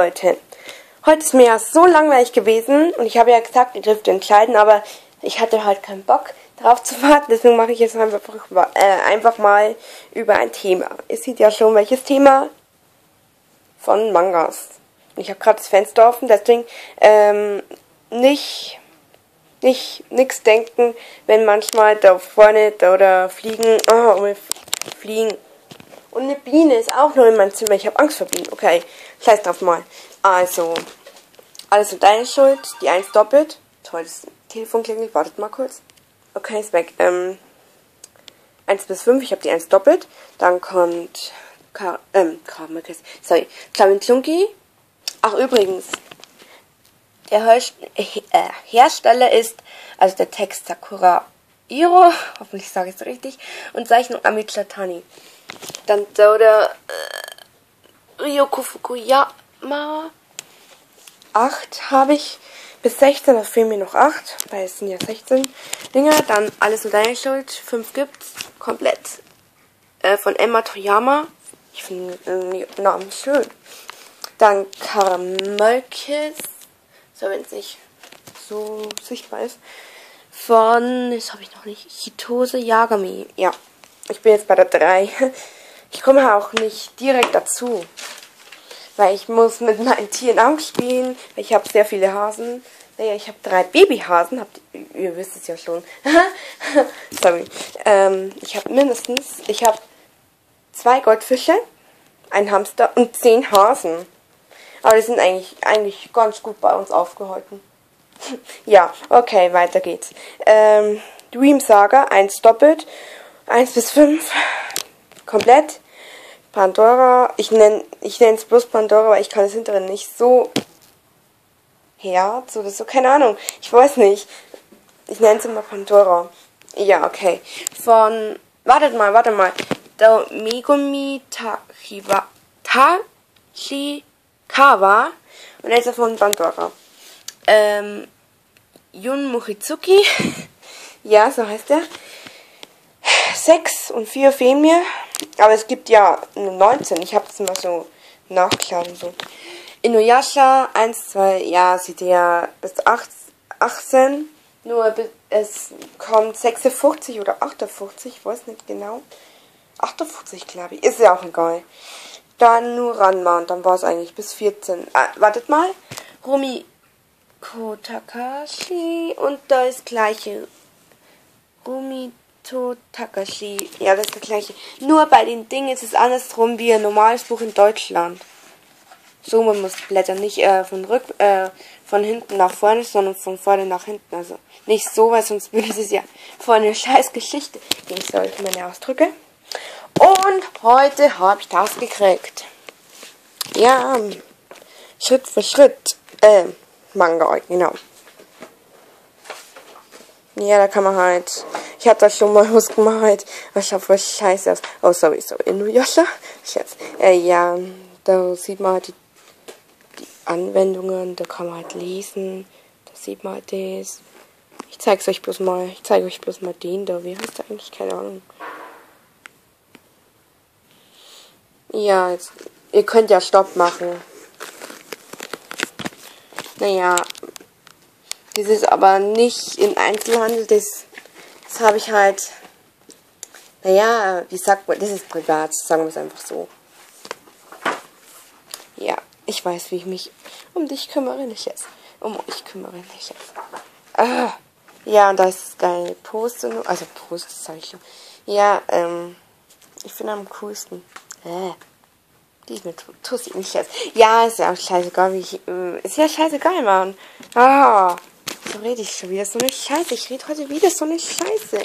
Leute, heute ist mir ja so langweilig gewesen und ich habe ja gesagt, ihr dürft entscheiden, aber ich hatte halt keinen Bock drauf zu warten, deswegen mache ich jetzt einfach, äh, einfach mal über ein Thema. Ihr seht ja schon, welches Thema von Mangas. Ich habe gerade das Fenster offen, deswegen ähm, nicht nicht nichts denken, wenn manchmal da vorne oder fliegen, oh, fliegen und eine Biene ist auch noch in meinem Zimmer. Ich habe Angst vor Bienen. Okay, scheiß drauf mal. Also, alles in deine Schuld. Die 1 doppelt. Toll, das Telefon klingelt. Wartet mal kurz. Okay, ist weg. Ähm, 1 bis 5. Ich habe die 1 doppelt. Dann kommt Kar ähm, Kramekes. Sorry. Klavintlunki. Ach, übrigens. Der äh, Hersteller ist, also der Text Sakura Iro, hoffentlich sage ich es richtig, und Zeichnung Amit Chatani. Dann Doda äh, Ryoko Fukuyama. 8 habe ich. Bis 16, da fehlen mir noch 8, weil es sind ja 16 Dinger. Dann Alles nur deine Schuld. 5 gibt's. Komplett. Äh, von Emma Toyama. Ich finde den Namen schön. Dann Karamölkis. So, wenn es nicht so sichtbar ist. Von, das habe ich noch nicht, Hitose Yagami. Ja, ich bin jetzt bei der 3. Ich komme auch nicht direkt dazu. Weil ich muss mit meinen Tieren auch spielen. Ich habe sehr viele Hasen. Naja, ich habe drei Babyhasen. Habt ihr, wisst es ja schon. Sorry. Ähm, ich habe mindestens, ich habe zwei Goldfische, ein Hamster und zehn Hasen. Aber die sind eigentlich, eigentlich ganz gut bei uns aufgehalten. ja, okay, weiter geht's. Ähm, Dream Saga, eins doppelt. 1 bis 5 komplett. Pandora, ich nenne ich es bloß Pandora, weil ich kann das hintere nicht so Herz oder so, keine Ahnung. Ich weiß nicht. Ich nenne es immer Pandora. Ja, okay. Von, wartet mal, wartet mal. Der Megumi Tachiba, Tachikawa und ist von Pandora. Ähm, Yun Mochizuki, ja, so heißt er. 6 und 4 fehlen. Aber es gibt ja 19. Ich habe es mal so nachgeschlagen. So. Inuyasha 1, 2, ja, sieht ja bis 18. Nur es kommt 56 oder 58, ich weiß nicht genau. 58, glaube ich. Ist ja auch egal. Dann nur Ranma und dann war es eigentlich bis 14. Ah, wartet mal. Rumiko Takashi und da ist gleiche. Rumi To Takashi. Ja, das ist das gleiche. Nur bei den Dingen ist es andersrum wie ein normales Buch in Deutschland. So, man muss blättern. Nicht äh, von, rück, äh, von hinten nach vorne, sondern von vorne nach hinten. Also nicht so, weil sonst würde es ja vor eine scheiß Geschichte gehen. Sollte meine Ausdrücke. Und heute habe ich das gekriegt. Ja, Schritt für Schritt. Äh, Manga, genau. Ja, da kann man halt. Ich hatte das schon mal was gemalt. Das schaut voll scheiße aus. Oh, sorry, sorry. Inuyasha? Scherz. Äh, ja, da sieht man halt die, die Anwendungen. Da kann man halt lesen. Da sieht man halt das. Ich zeig's euch bloß mal. Ich zeige euch bloß mal den da. Wie heißt der eigentlich? Keine Ahnung. Ja, jetzt, ihr könnt ja Stopp machen. Naja, das ist aber nicht im Einzelhandel, das, das habe ich halt, naja, wie sagt man, das ist privat, sagen wir es einfach so. Ja, ich weiß, wie ich mich um dich kümmere, nicht jetzt. Um euch kümmere, nicht jetzt. Ah, ja, und da ist das geile Poster, also schon. Ja, ähm, ich finde am coolsten. Äh, die ist mir Tussi, nicht jetzt. Ja, ist ja auch scheißegal, wie ich, äh, ist ja scheißegal, Mann. Ah. So rede ich schon wieder so eine Scheiße. Ich rede heute wieder so eine Scheiße.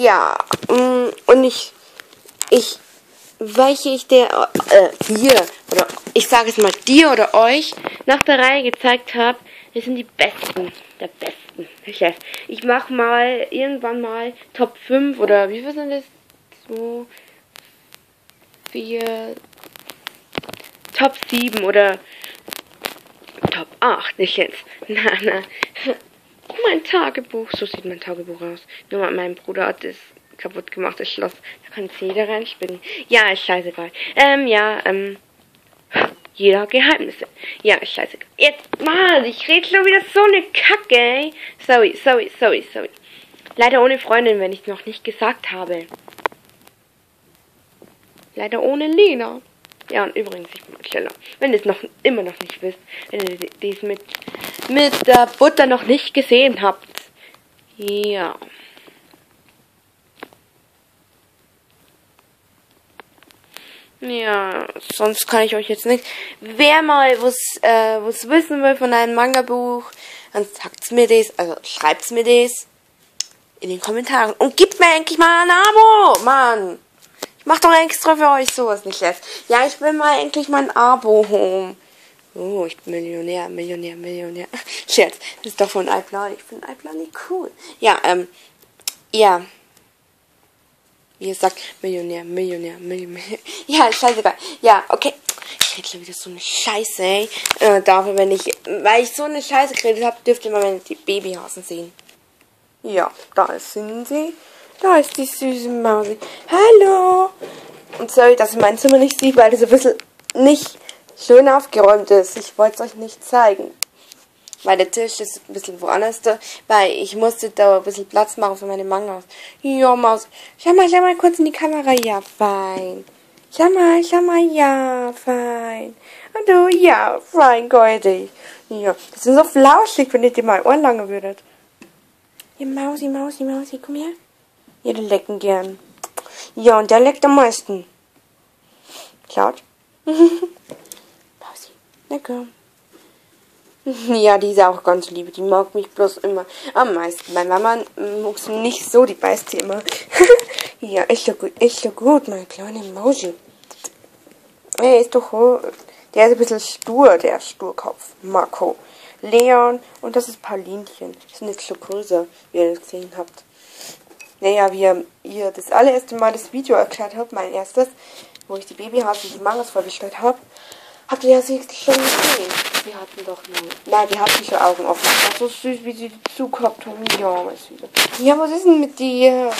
Ja, mm, und ich, ich, welche ich der, äh, dir, oder ich sage es mal dir oder euch, nach der Reihe gezeigt habe, das sind die Besten, der Besten. Ich mache mal irgendwann mal Top 5 oder wie viel sind das? 2, 4, Top 7 oder Top 8, nicht jetzt. Na, na. Mein Tagebuch, so sieht mein Tagebuch aus. Nur mein Bruder hat es kaputt gemacht, das Schloss. Da kann jeder reinspinnen. Ja, ist scheißegal. Ähm, ja, ähm. Jeder Geheimnisse. Ja, scheiße. Jetzt, Mann, ich rede schon wieder so eine Kacke, ey. Sorry, sorry, sorry, sorry. Leider ohne Freundin, wenn ich noch nicht gesagt habe. Leider ohne Lena. Ja, und übrigens, ich bin schneller. Wenn ihr es noch immer noch nicht wisst, wenn ihr dies mit, mit der Butter noch nicht gesehen habt. Ja. Ja, sonst kann ich euch jetzt nicht. Wer mal was, äh, was wissen will von einem Manga-Buch, dann sagt's mir das, also schreibt's mir das in den Kommentaren. Und gebt mir endlich mal ein Abo, Mann! Ich mach doch extra für euch sowas nicht jetzt. Ja, ich will mal endlich mein Abo holen. Oh, ich bin Millionär, Millionär, Millionär. Scherz, das ist doch von iPlan. Ich finde iPlan nicht cool. Ja, ähm, ja wie ihr sagt, Millionär, Millionär, Millionär. Ja, scheißegal. Ja, okay. Ich rede schon wieder so eine Scheiße, ey. Äh, dafür, wenn ich, weil ich so eine Scheiße geredet habe, dürft ihr mal meine Babyhasen sehen. Ja, da sind sie. Da ist die süße Mausi. Hallo! Und sorry, dass ihr mein Zimmer nicht sieht, weil das ein bisschen nicht schön aufgeräumt ist. Ich wollte es euch nicht zeigen weil der Tisch ist ein bisschen woanders da, weil ich musste da ein bisschen Platz machen für meine Mangas. Ja, Maus, schau mal, schau mal kurz in die Kamera, ja, fein. Schau mal, schau mal, ja, fein. Und du, ja, fein, goldig. Ja, das ist so flauschig, wenn ihr dir mal Ohren lange würdet. Ja, Mausi, Mausi, Mausi, komm her. Ja, der lecken gern. Ja, und der leckt am meisten. Klaut. Mausi, lecker. Ja, die ist auch ganz lieb. Die mag mich bloß immer am meisten. Meine Mama mag nicht so, die beißt sie immer. ja, ist doch gut, ist doch gut, mein kleiner Mausi. Er ist doch, der ist ein bisschen stur, der Sturkopf. Marco. Leon und das ist Paulinchen. Die sind jetzt schon größer, wie ihr das gesehen habt. Naja, wie ihr das allererste Mal das Video erklärt habt, mein erstes, wo ich die Babyhase und die Mangas vorgestellt habe, habt ihr ja sie schon gesehen. Die hatten doch nur. Nein, die hatten schon Augen offen. Das war so süß, wie sie zugehabt haben. Ja, was wieder. Ja, was ist denn mit dir?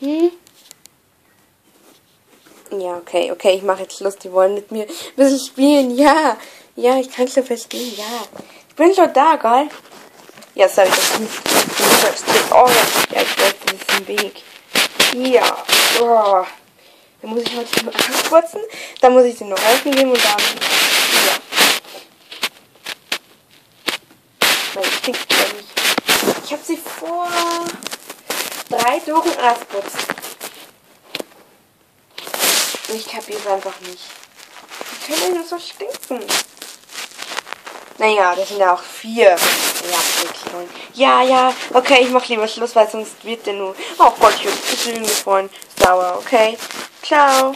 Hm? Ja, okay, okay, ich mache jetzt Schluss. Die wollen mit mir ein bisschen spielen. Ja, ja, ich kann schon verstehen. Ja, ich bin schon da, gell? Ja, sorry, das ist nicht. Oh, ja, ich weiß, das ist ein Weg. Ja, oh. Dann muss ich nur abputzen, dann muss ich den noch geben und dann. Ja. Ich. Ich habe sie vor drei Tagen ausputzt. Und ich kapiere es einfach nicht. Wie können denn so stinken? Naja, das sind ja auch vier. Ja, ja, okay, ich mach lieber Schluss, weil sonst wird der nur. Oh Gott, ich bin gefroren. Sauer, okay? Ciao.